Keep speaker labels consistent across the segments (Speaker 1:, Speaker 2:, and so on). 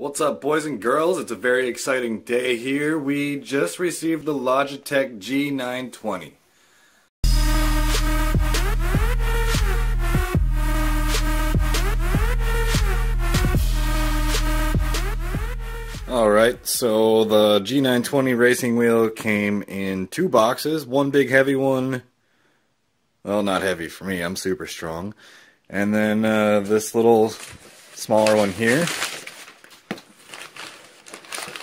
Speaker 1: What's up boys and girls? It's a very exciting day here. We just received the Logitech G920. Alright, so the G920 racing wheel came in two boxes, one big heavy one, well not heavy for me, I'm super strong, and then uh, this little smaller one here.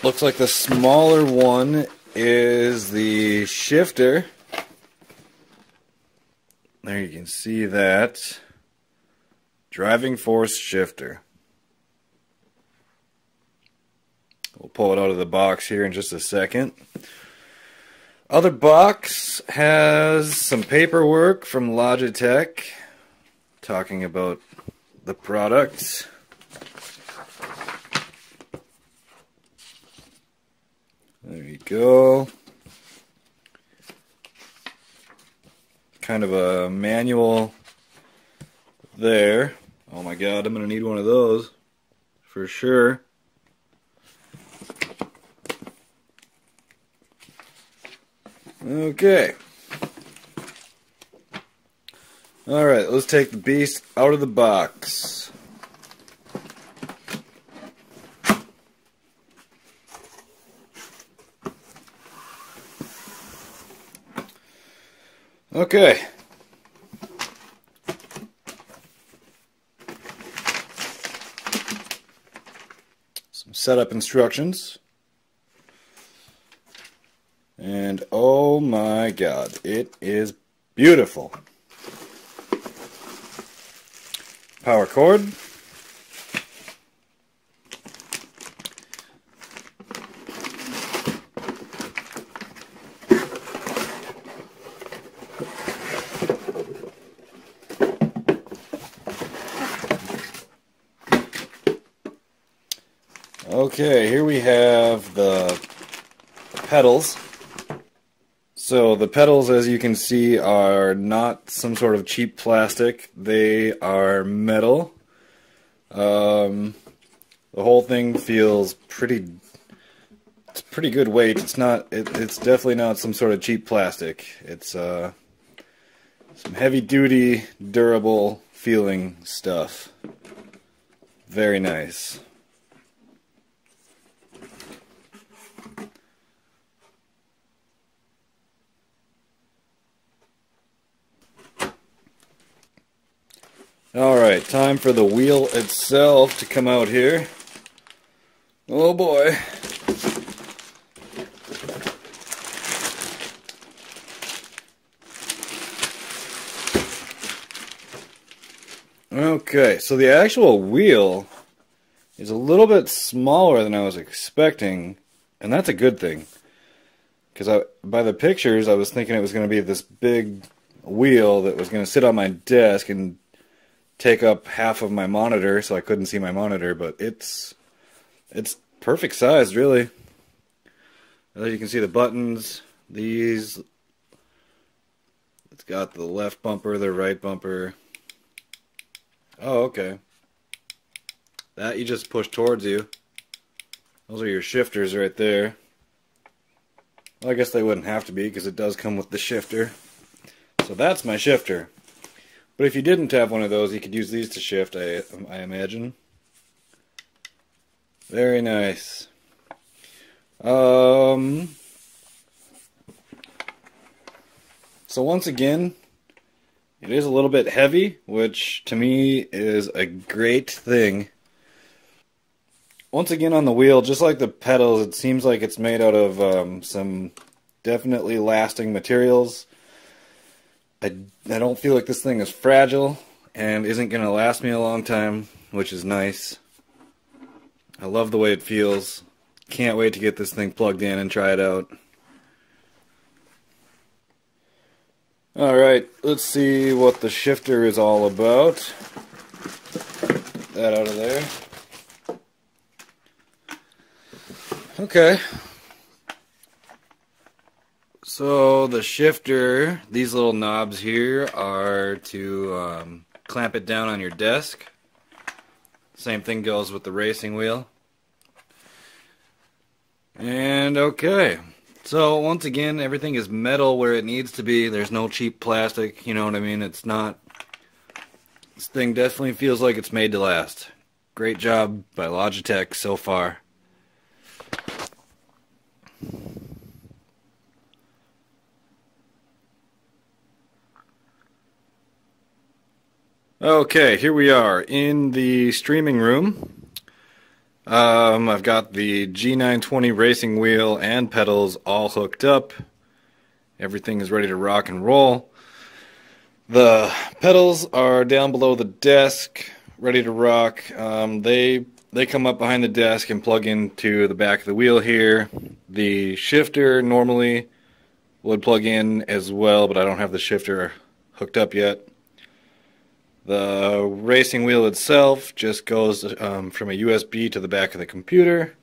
Speaker 1: Looks like the smaller one is the shifter. There you can see that. Driving force shifter. We'll pull it out of the box here in just a second. Other box has some paperwork from Logitech talking about the product. There you go. Kind of a manual there. Oh my god, I'm going to need one of those for sure. Okay. Alright, let's take the beast out of the box. Okay. Some setup instructions. And oh my god, it is beautiful. Power cord. Okay, here we have the pedals. So the pedals, as you can see, are not some sort of cheap plastic. They are metal. Um, the whole thing feels pretty. It's pretty good weight. It's not. It, it's definitely not some sort of cheap plastic. It's uh, some heavy duty, durable feeling stuff. Very nice. Alright, time for the wheel itself to come out here. Oh boy. Okay, so the actual wheel is a little bit smaller than I was expecting, and that's a good thing. Because by the pictures, I was thinking it was going to be this big wheel that was going to sit on my desk and take up half of my monitor, so I couldn't see my monitor. But it's it's perfect size, really. As you can see, the buttons, these. It's got the left bumper, the right bumper. Oh, okay. That you just push towards you. Those are your shifters right there. Well, I guess they wouldn't have to be because it does come with the shifter. So that's my shifter. But if you didn't have one of those, you could use these to shift, I, I imagine. Very nice. Um, so once again, it is a little bit heavy, which to me is a great thing. Once again on the wheel, just like the pedals, it seems like it's made out of um, some definitely lasting materials. I, I don't feel like this thing is fragile and isn't going to last me a long time, which is nice. I love the way it feels. Can't wait to get this thing plugged in and try it out. Alright, let's see what the shifter is all about. That out of there. Okay, so the shifter, these little knobs here are to um, clamp it down on your desk. Same thing goes with the racing wheel. And okay. So once again, everything is metal where it needs to be. There's no cheap plastic, you know what I mean? It's not... This thing definitely feels like it's made to last. Great job by Logitech so far. Okay, here we are in the streaming room. Um, I've got the G920 racing wheel and pedals all hooked up. Everything is ready to rock and roll. The pedals are down below the desk, ready to rock. Um, they they come up behind the desk and plug into the back of the wheel here. The shifter normally would plug in as well, but I don't have the shifter hooked up yet. The racing wheel itself just goes um, from a USB to the back of the computer.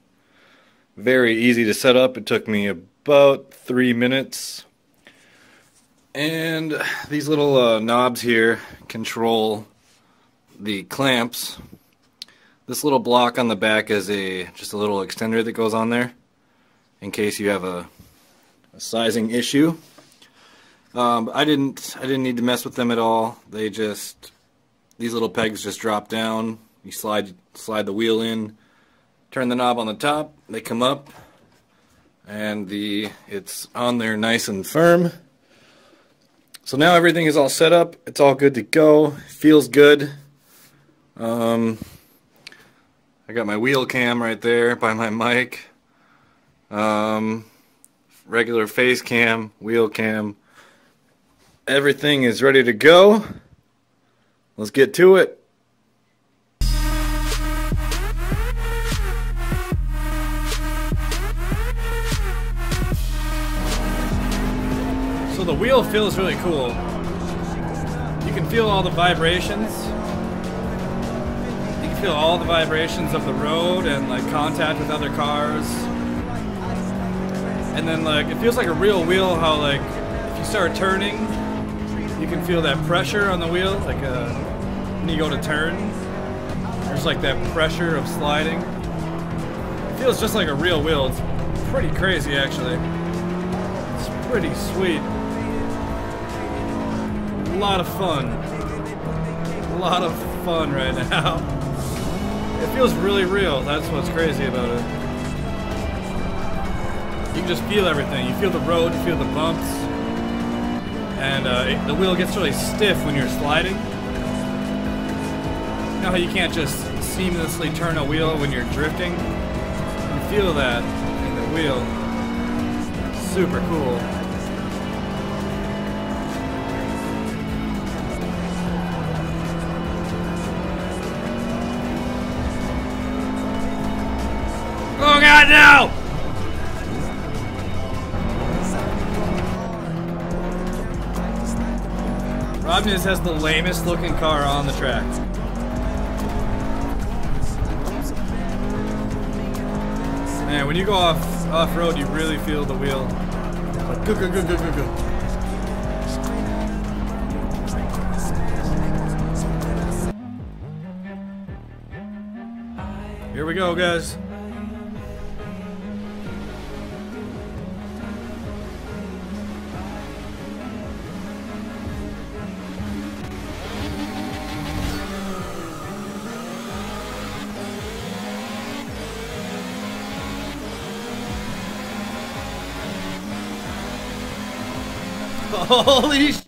Speaker 1: Very easy to set up. It took me about three minutes. And these little uh, knobs here control the clamps. This little block on the back is a just a little extender that goes on there in case you have a, a sizing issue. Um, I didn't I didn't need to mess with them at all. They just these little pegs just drop down. You slide slide the wheel in, turn the knob on the top. They come up, and the it's on there nice and firm. So now everything is all set up. It's all good to go. Feels good. Um, I got my wheel cam right there by my mic. Um, regular face cam, wheel cam. Everything is ready to go. Let's get to it.
Speaker 2: So the wheel feels really cool. You can feel all the vibrations. You can feel all the vibrations of the road and like contact with other cars. And then like it feels like a real wheel how like if you start turning you can feel that pressure on the wheel, like uh, you go to turn. There's like that pressure of sliding. It feels just like a real wheel. It's pretty crazy, actually. It's pretty sweet. A lot of fun. A lot of fun right now. It feels really real. That's what's crazy about it. You can just feel everything. You feel the road, you feel the bumps and uh, it, the wheel gets really stiff when you're sliding. You know how you can't just seamlessly turn a wheel when you're drifting? You feel that in the wheel. Super cool. Oh god, no! Robness has the lamest looking car on the track. Man, when you go off off road, you really feel the wheel. Like, go, go, go, go, go, go. Here we go, guys. Holy sh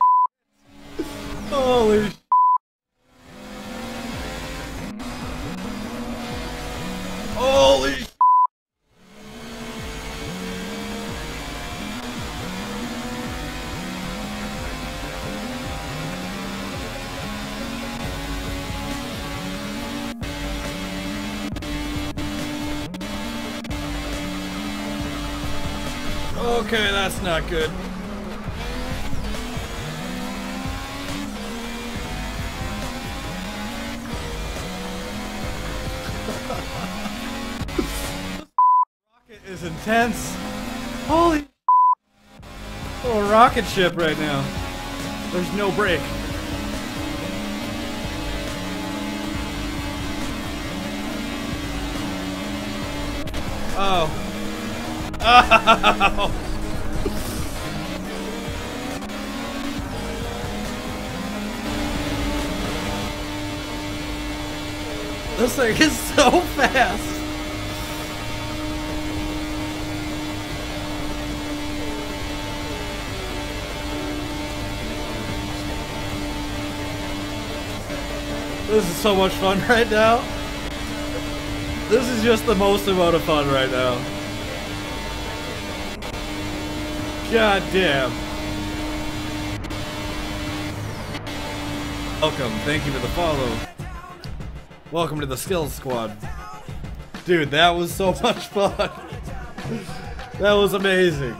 Speaker 2: Holy sh Holy sh Okay, that's not good. Intense. Holy little rocket ship right now. There's no break. Oh. oh.
Speaker 1: This thing is so fast. This is so much fun right now. This is just the most amount of fun right now. God damn. Welcome. Thank you for the follow. Welcome to the Skills Squad. Dude, that was so much fun. that was amazing.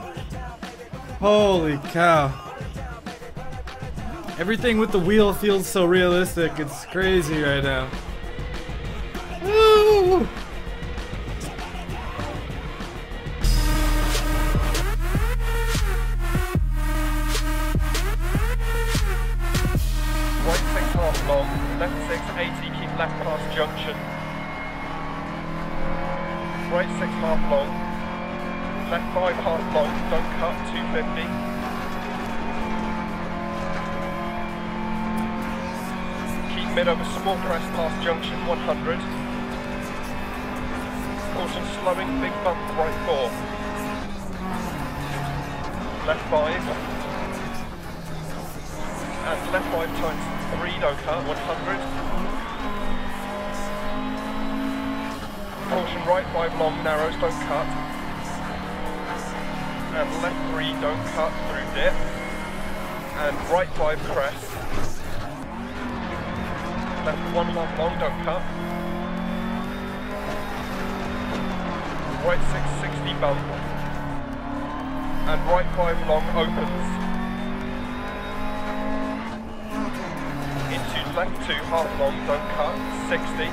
Speaker 1: Holy cow. Everything with the wheel feels so realistic. It's crazy right now.
Speaker 3: Crest past junction, 100. Caution slowing, big bump, right four. Left five and left 5 times 3 don't cut, 100. Caution right 5 long, narrows, don't cut. And left 3 don't cut through dip. And right 5 crest. Left 1 half long, don't cut. Right 6, 60 bump. And right 5 long opens. into left two, half long, don't cut, 60.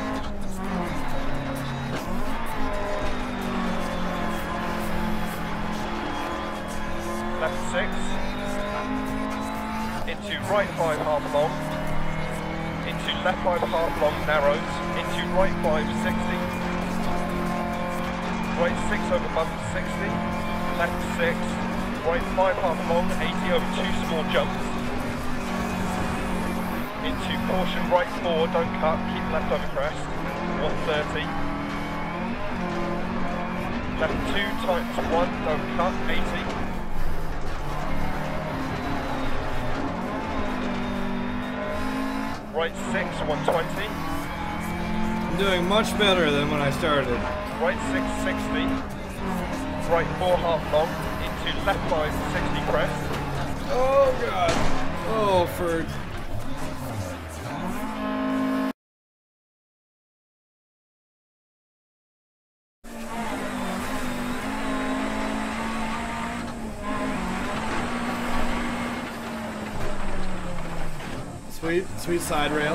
Speaker 3: Left six. Into right five, half long. Left five, half long, narrows. Into right five, 60. Right six over bump, 60. Left six. Right five, half long, 80 over two small jumps into caution right four, don't cut, keep left over crest, 130. Left two times one, don't cut, 80. Right six, 120.
Speaker 1: I'm doing much better than when I started.
Speaker 3: Right six, 60. Right four, half long, into left five, 60 crest.
Speaker 1: Oh god. Oh, for Sweet, side rail.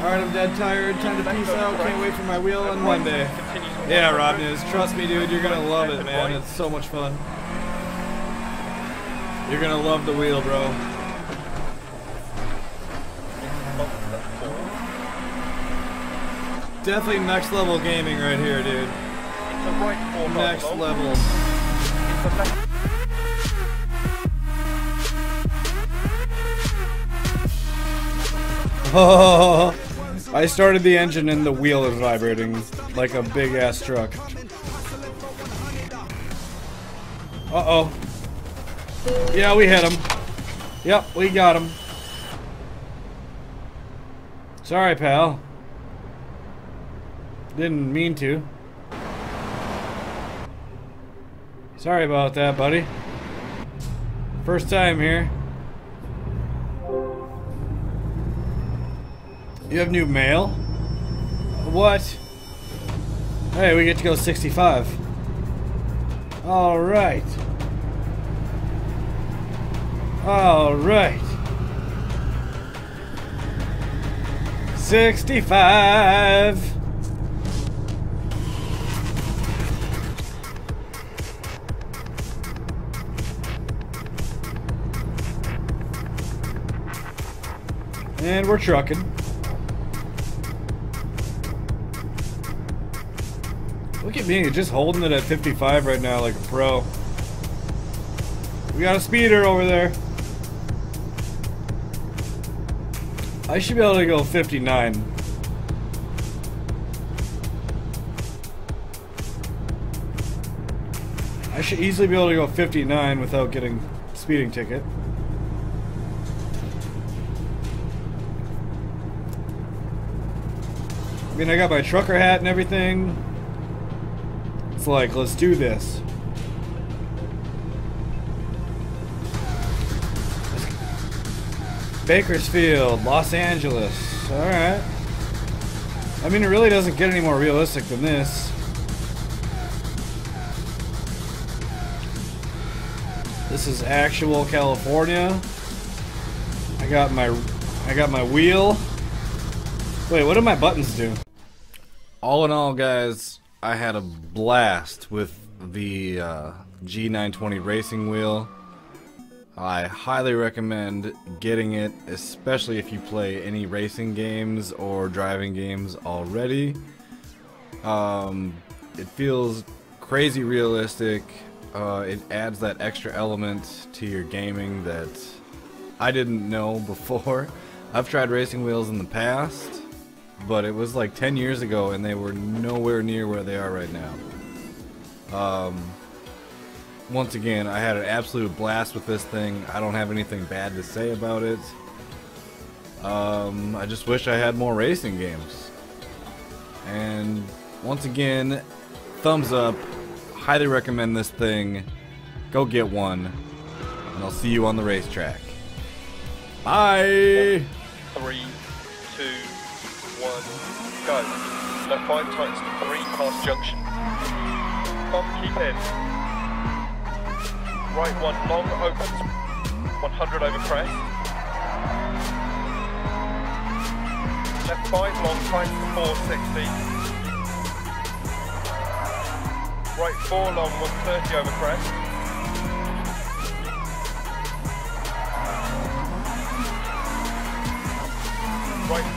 Speaker 1: Alright, I'm dead tired. Time to peace out. Can't wait for my wheel on Monday. Yeah, Rob News. Trust me, dude. You're gonna love it, man. It's so much fun. You're gonna love the wheel, bro. Definitely next level gaming right here, dude. Next level. I started the engine and the wheel is vibrating like a big ass truck. Uh oh. Yeah, we hit him. Yep, we got him. Sorry, pal. Didn't mean to. Sorry about that, buddy. First time here. You have new mail? What? Hey, we get to go 65. Alright. Alright. 65. And we're trucking. Me, just holding it at 55 right now like a pro. We got a speeder over there. I should be able to go 59. I should easily be able to go 59 without getting speeding ticket. I mean, I got my trucker hat and everything. It's like, let's do this. Bakersfield, Los Angeles. Alright. I mean, it really doesn't get any more realistic than this. This is actual California. I got my I got my wheel. Wait, what do my buttons do? All in all, guys, I had a blast with the uh, G920 racing wheel. I highly recommend getting it, especially if you play any racing games or driving games already. Um, it feels crazy realistic. Uh, it adds that extra element to your gaming that I didn't know before. I've tried racing wheels in the past, but it was like 10 years ago and they were nowhere near where they are right now. Um, once again, I had an absolute blast with this thing. I don't have anything bad to say about it. Um, I just wish I had more racing games. And once again, thumbs up. Highly recommend this thing. Go get one. And I'll see you on the racetrack. Bye!
Speaker 3: Three, two, one, go. Left five tightens to three past junction. Bump, keep in. Right one long opens, 100 over crest. Left five long tightens to 460. Right four long 130 over crest.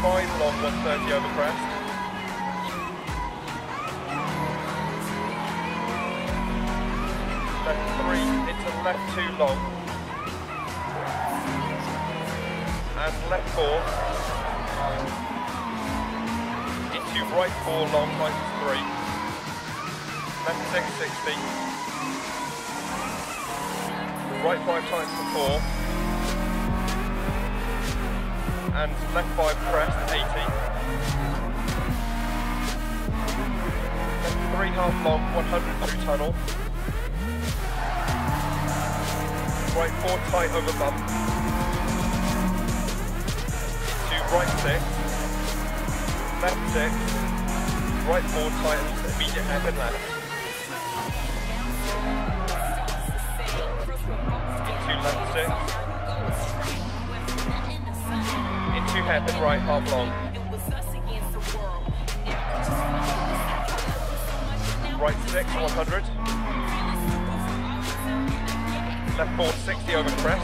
Speaker 3: Right five long 130 over crest. left three into left two long. And left four. Into right four long minus three. Left six sixty. Right five times to four. And left five crest, 80. Left three half long, 100 through tunnel. right four tight over bump. Into right six. Left six. Right four tight and immediate hairpin left. Into left six. Into hairpin right half long. Right six, 100 left 460 over crest,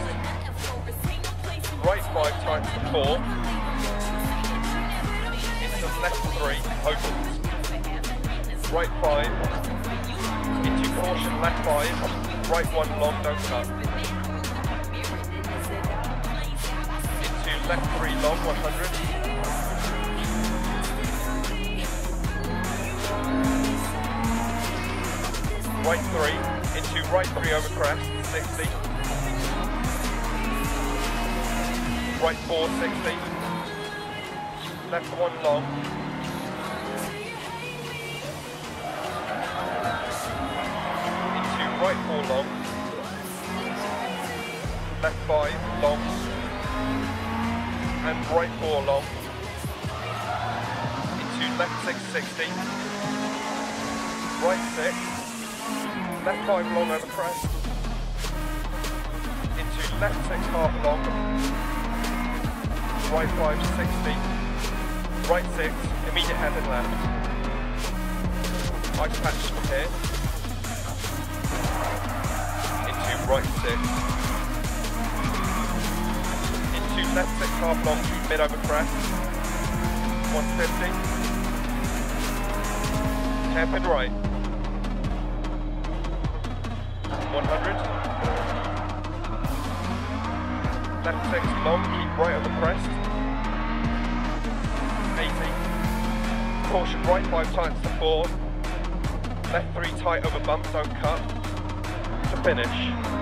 Speaker 3: right 5 times to 4, into left 3, opens, right 5, into caution, left 5, right 1 long, don't cut, left 3 long, 100, right three, into right three over crest, 60. Right four, 60. Left one long. Into right four long. Left five, long. And right four long. Into left six, 60. Right six. Left five long over crest, into left six half long, right five 60, right six, immediate head and left, ice patch from here, into right six, left six half long, mid over crest. 150. Hairpin right. 100. Left six long, keep right over crest. 80. Caution right five times to four. Left three tight over bump, don't cut. To finish.